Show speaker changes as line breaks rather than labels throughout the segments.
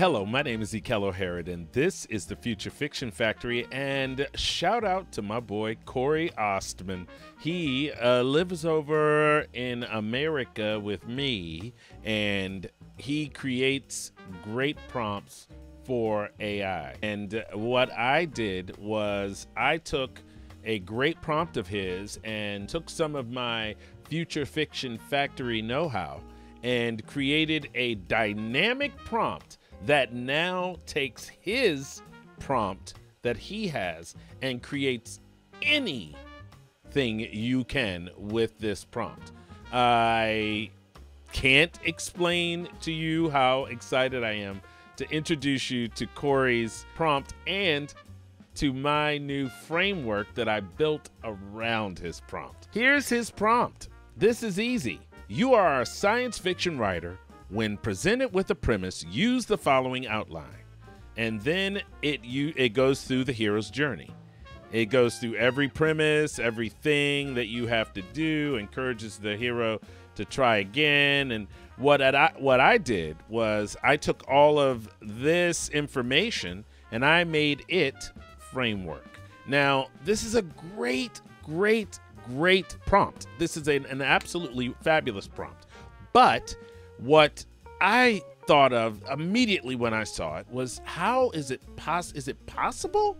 Hello, my name is Ekello Harrid, and this is the Future Fiction Factory. And shout out to my boy Corey Ostman. He uh, lives over in America with me, and he creates great prompts for AI. And what I did was I took a great prompt of his and took some of my Future Fiction Factory know how and created a dynamic prompt that now takes his prompt that he has and creates anything you can with this prompt. I can't explain to you how excited I am to introduce you to Corey's prompt and to my new framework that I built around his prompt. Here's his prompt. This is easy. You are a science fiction writer when presented with a premise, use the following outline. And then it you it goes through the hero's journey. It goes through every premise, everything that you have to do, encourages the hero to try again. And what I what I did was I took all of this information and I made it framework. Now, this is a great, great, great prompt. This is an, an absolutely fabulous prompt. But what I thought of immediately when I saw it was how is it pos- is it possible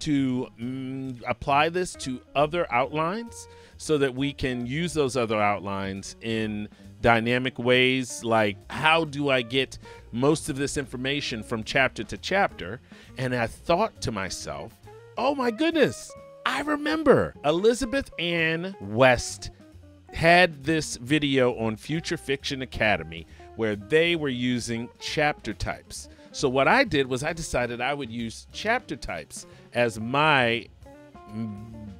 to mm, apply this to other outlines so that we can use those other outlines in dynamic ways? Like how do I get most of this information from chapter to chapter? And I thought to myself oh my goodness I remember Elizabeth Ann West had this video on Future Fiction Academy where they were using chapter types. So what I did was I decided I would use chapter types as my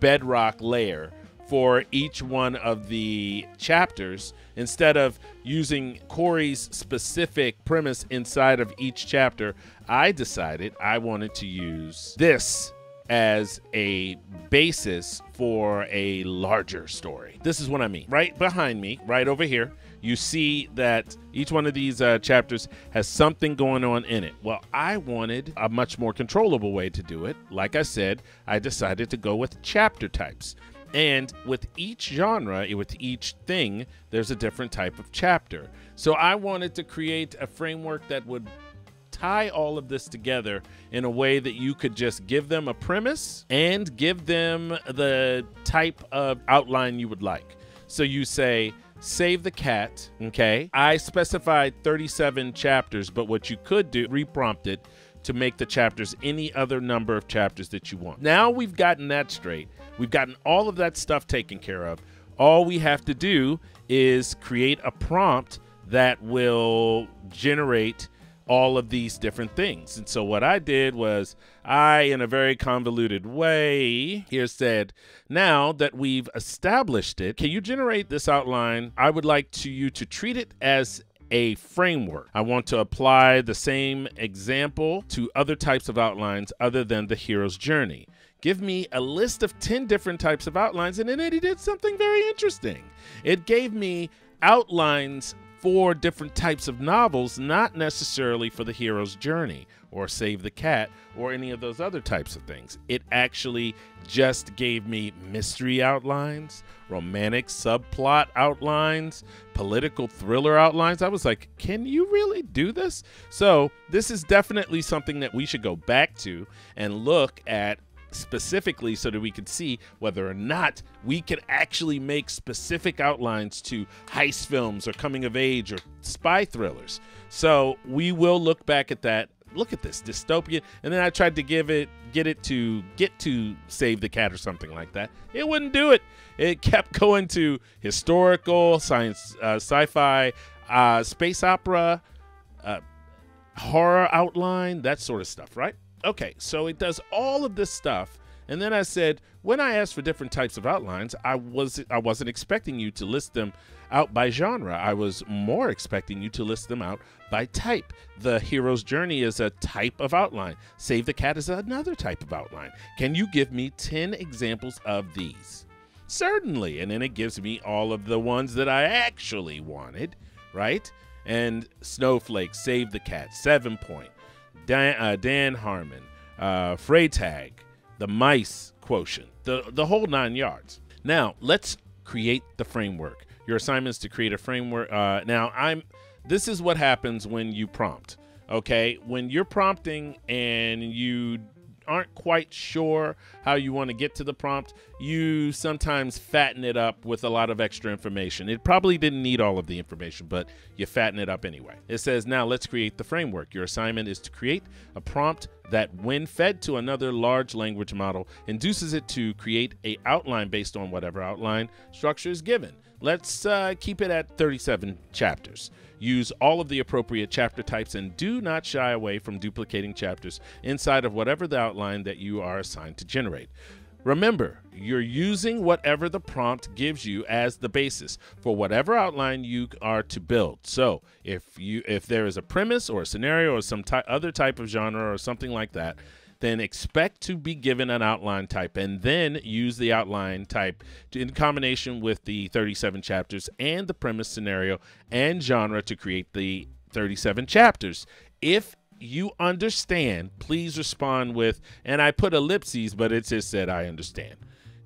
bedrock layer for each one of the chapters instead of using Corey's specific premise inside of each chapter. I decided I wanted to use this as a basis for a larger story. This is what I mean. Right behind me, right over here, you see that each one of these uh, chapters has something going on in it. Well, I wanted a much more controllable way to do it. Like I said, I decided to go with chapter types. And with each genre, with each thing, there's a different type of chapter. So I wanted to create a framework that would tie all of this together in a way that you could just give them a premise and give them the type of outline you would like. So you say, Save the Cat, okay? I specified 37 chapters, but what you could do, reprompt it to make the chapters any other number of chapters that you want. Now we've gotten that straight. We've gotten all of that stuff taken care of. All we have to do is create a prompt that will generate all of these different things. And so what I did was I, in a very convoluted way, here said, now that we've established it, can you generate this outline? I would like to you to treat it as a framework. I want to apply the same example to other types of outlines other than the hero's journey. Give me a list of 10 different types of outlines, and then it did something very interesting. It gave me outlines for different types of novels, not necessarily for the hero's journey or Save the Cat or any of those other types of things. It actually just gave me mystery outlines, romantic subplot outlines, political thriller outlines. I was like, can you really do this? So, this is definitely something that we should go back to and look at specifically so that we could see whether or not we can actually make specific outlines to heist films or coming of age or spy thrillers. So we will look back at that. Look at this dystopian, and then I tried to give it, get it to get to save the cat or something like that. It wouldn't do it. It kept going to historical, science, uh, sci-fi, uh, space opera, uh, horror outline, that sort of stuff, right? Okay, so it does all of this stuff. And then I said, when I asked for different types of outlines, I was I wasn't expecting you to list them out by genre. I was more expecting you to list them out by type. The hero's journey is a type of outline. Save the cat is another type of outline. Can you give me 10 examples of these? Certainly. And then it gives me all of the ones that I actually wanted, right? And Snowflake, Save the Cat, Seven Point, Dan, uh, Dan Harmon, uh, Freytag, the mice quotient, the, the whole nine yards. Now, let's create the framework. Your assignment is to create a framework. Uh, now, I'm. This is what happens when you prompt. Okay, when you're prompting and you aren't quite sure how you want to get to the prompt, you sometimes fatten it up with a lot of extra information. It probably didn't need all of the information, but you fatten it up anyway. It says, now let's create the framework. Your assignment is to create a prompt that when fed to another large language model induces it to create a outline based on whatever outline structure is given. Let's uh, keep it at 37 chapters. Use all of the appropriate chapter types and do not shy away from duplicating chapters inside of whatever the outline that you are assigned to generate. Remember, you're using whatever the prompt gives you as the basis for whatever outline you are to build. So, if you if there is a premise or a scenario or some ty other type of genre or something like that, then expect to be given an outline type and then use the outline type to, in combination with the 37 chapters and the premise scenario and genre to create the 37 chapters. If you understand, please respond with, and I put ellipses, but it just said, I understand.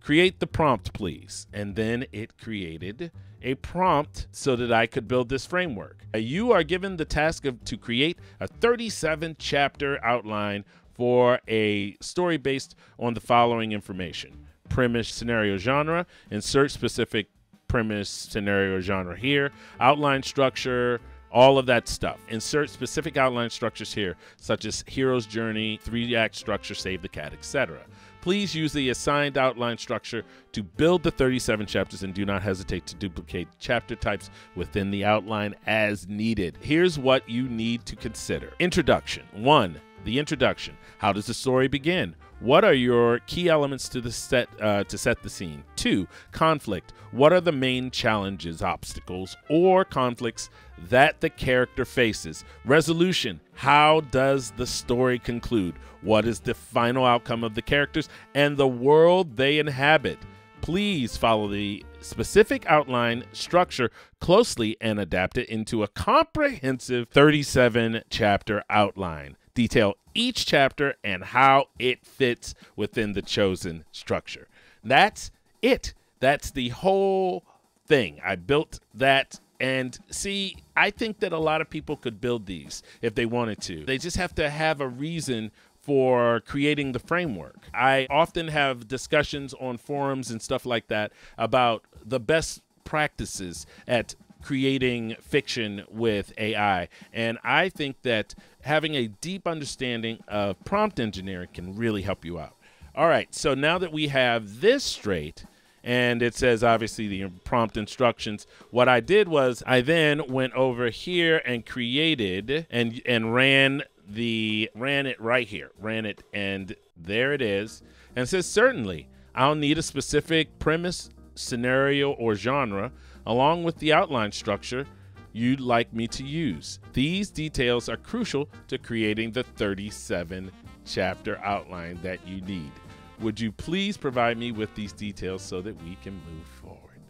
Create the prompt, please. And then it created a prompt so that I could build this framework. You are given the task of to create a 37 chapter outline for a story based on the following information premise, scenario, genre, insert specific premise, scenario, genre here, outline structure, all of that stuff. Insert specific outline structures here, such as hero's journey, three act structure, save the cat, etc. Please use the assigned outline structure to build the 37 chapters and do not hesitate to duplicate chapter types within the outline as needed. Here's what you need to consider Introduction 1 the introduction. How does the story begin? What are your key elements to the set uh, to set the scene? Two, conflict. What are the main challenges, obstacles, or conflicts that the character faces? Resolution. How does the story conclude? What is the final outcome of the characters and the world they inhabit? Please follow the specific outline structure closely and adapt it into a comprehensive 37 chapter outline detail each chapter and how it fits within the chosen structure. That's it. That's the whole thing. I built that. And see, I think that a lot of people could build these if they wanted to. They just have to have a reason for creating the framework. I often have discussions on forums and stuff like that about the best practices at creating fiction with AI. And I think that having a deep understanding of prompt engineering can really help you out. All right, so now that we have this straight, and it says obviously the prompt instructions. What I did was I then went over here and created and and ran the ran it right here, ran it, and there it is. And it says certainly I'll need a specific premise, scenario, or genre along with the outline structure you'd like me to use. These details are crucial to creating the 37 chapter outline that you need. Would you please provide me with these details so that we can move forward?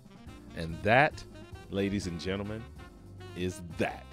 And that, ladies and gentlemen, is that.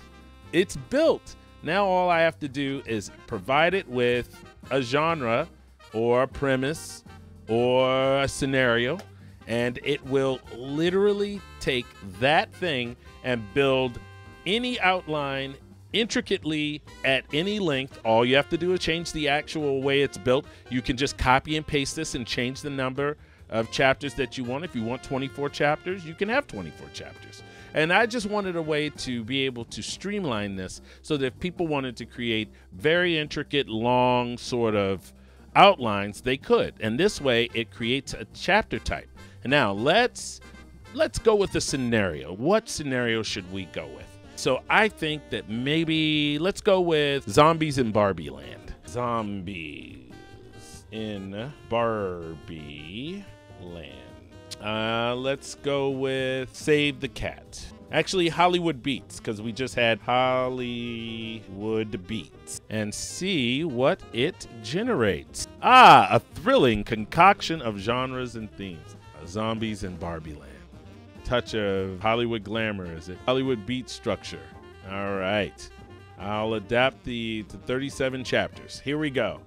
It's built. Now all I have to do is provide it with a genre or a premise or a scenario and it will literally take that thing and build any outline intricately at any length. All you have to do is change the actual way it's built. You can just copy and paste this and change the number of chapters that you want. If you want 24 chapters, you can have 24 chapters. And I just wanted a way to be able to streamline this so that if people wanted to create very intricate, long sort of outlines, they could. And this way, it creates a chapter type. And now let's let's go with the scenario. What scenario should we go with? So I think that maybe let's go with zombies in Barbie Land. Zombies in Barbie Land. Uh, let's go with Save the Cat. Actually, Hollywood Beats, because we just had Hollywood Beats. And see what it generates. Ah, a thrilling concoction of genres and themes zombies in Barbie Land. Touch of Hollywood glamour, is it? Hollywood beat structure. All right. I'll adapt the to 37 chapters. Here we go.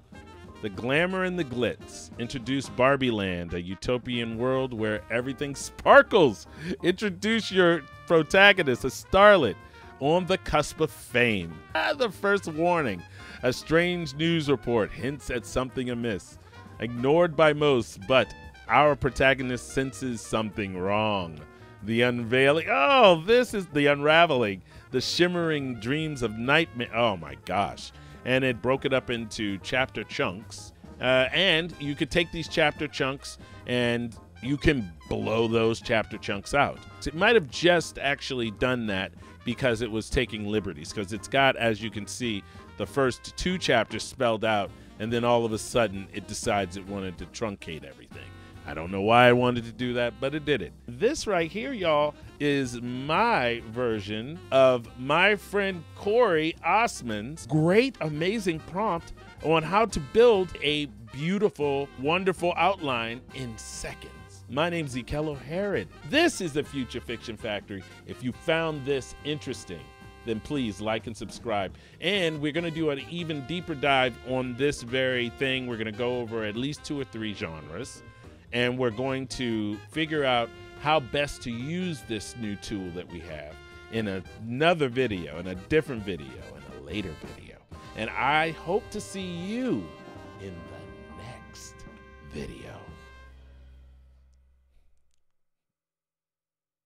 The glamour and the glitz. Introduce Barbie Land, a utopian world where everything sparkles. Introduce your protagonist, a starlet, on the cusp of fame. Ah, the first warning. A strange news report hints at something amiss. Ignored by most, but our protagonist senses something wrong. The unveiling. Oh, this is the unraveling. The shimmering dreams of nightmare. Oh my gosh. And it broke it up into chapter chunks. Uh, and you could take these chapter chunks and you can blow those chapter chunks out. So it might have just actually done that because it was taking liberties, because it's got, as you can see, the first two chapters spelled out, and then all of a sudden it decides it wanted to truncate everything. I don't know why I wanted to do that, but it did it. This right here, y'all, is my version of my friend Corey Ostman's great, amazing prompt on how to build a beautiful, wonderful outline in seconds. My name's Ekello Harrid. This is the Future Fiction Factory. If you found this interesting, then please like and subscribe. And we're going to do an even deeper dive on this very thing. We're going to go over at least two or three genres and we're going to figure out how best to use this new tool that we have in another video, in a different video, in a later video. And I hope to see you in the next video.